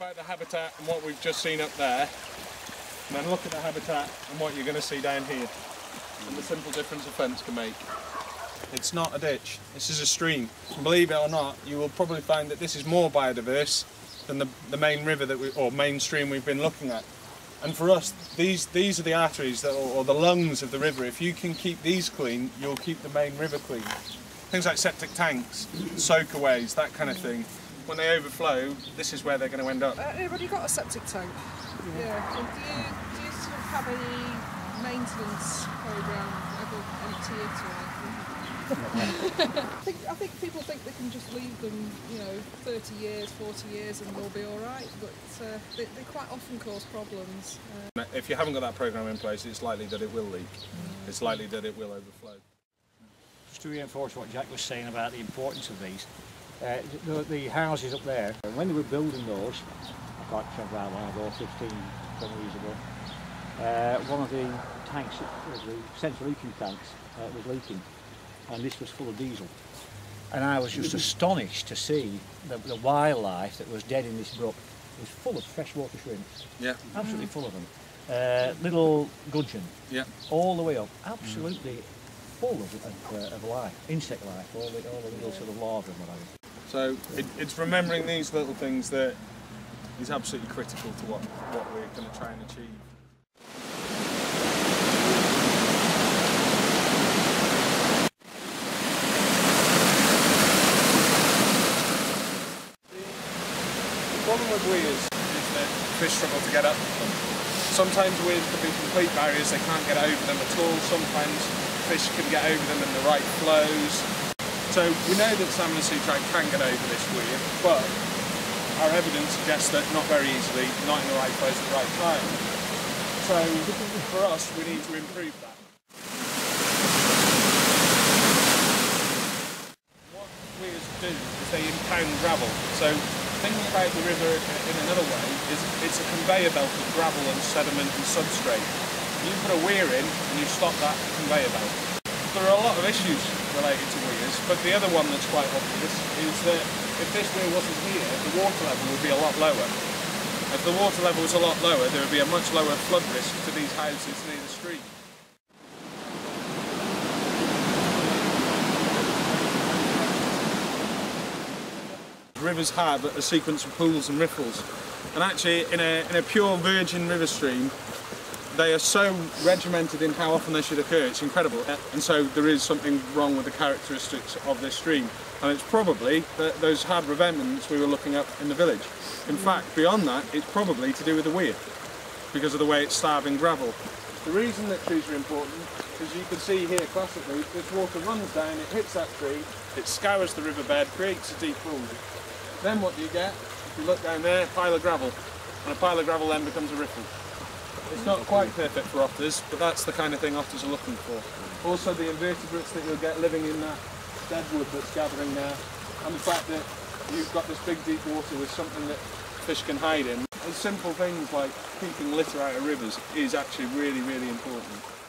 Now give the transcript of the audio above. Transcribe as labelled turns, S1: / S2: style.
S1: about the habitat and what we've just seen up there, and then look at the habitat and what you're going to see down here, and the simple difference a fence can make. It's not a ditch, this is a stream. And believe it or not, you will probably find that this is more biodiverse than the, the main river that we, or main stream we've been looking at. And for us, these, these are the arteries that, or, or the lungs of the river. If you can keep these clean, you'll keep the main river clean. Things like septic tanks, soakaways, that kind of thing. When they overflow, this is where they're going to end up.
S2: Uh, everybody got a septic tank? Yeah. And do you, do you sort of have any maintenance programme ever empty it or I think I think people think they can just leave them, you know, 30 years, 40 years, and they'll be all right. But uh, they, they quite often cause problems. Uh,
S1: If you haven't got that programme in place, it's likely that it will leak. It's likely that it will overflow.
S3: Just to reinforce what Jack was saying about the importance of these, uh, the, the houses up there, when they were building those, I can't remember how long ago, 15, 20 years ago, uh, one of the tanks, the central heating tanks, uh, was leaking, and this was full of diesel. And I was just astonished to see the, the wildlife that was dead in this brook. It was full of freshwater shrimps,
S1: Yeah,
S3: absolutely full of them. Uh, little gudgeon,
S1: yeah.
S3: all the way up, absolutely full of, of, uh, of life, insect life, all the, all the little sort of larvae and whatever.
S1: So it, it's remembering these little things that is absolutely critical to what, what we're going to try and achieve. The problem with weirs is that fish struggle to get up. Sometimes weirs can be complete barriers, they can't get over them at all. Sometimes fish can get over them in the right flows. So we know that salmon and sea trout can get over this weir, but our evidence suggests that not very easily, not in the right place at the right time. So for us, we need to improve that. What weirs do is they impound gravel. So thinking about the river in another way is it's a conveyor belt of gravel and sediment and substrate. You put a weir in and you stop that conveyor belt. There are a lot of issues related to weirs, but the other one that's quite obvious is that if this weir wasn't here, the water level would be a lot lower. If the water level was a lot lower, there would be a much lower flood risk to these houses near the street. Rivers have a sequence of pools and riffles, and actually, in a, in a pure virgin river stream, they are so regimented in how often they should occur, it's incredible. And so there is something wrong with the characteristics of this stream. And it's probably those hard revetments we were looking at in the village. In fact, beyond that, it's probably to do with the weir, because of the way it's starving gravel. The reason that trees are important is you can see here classically, this water runs down, it hits that tree, it scours the riverbed, creates a deep pool. Then what do you get? If you look down there, pile of gravel. And a pile of gravel then becomes a riffle. It's not quite perfect for otters, but that's the kind of thing otters are looking for. Also the invertebrates that you'll get living in that dead wood that's gathering there, and the fact that you've got this big deep water with something that fish can hide in. And simple things like keeping litter out of rivers is actually really, really important.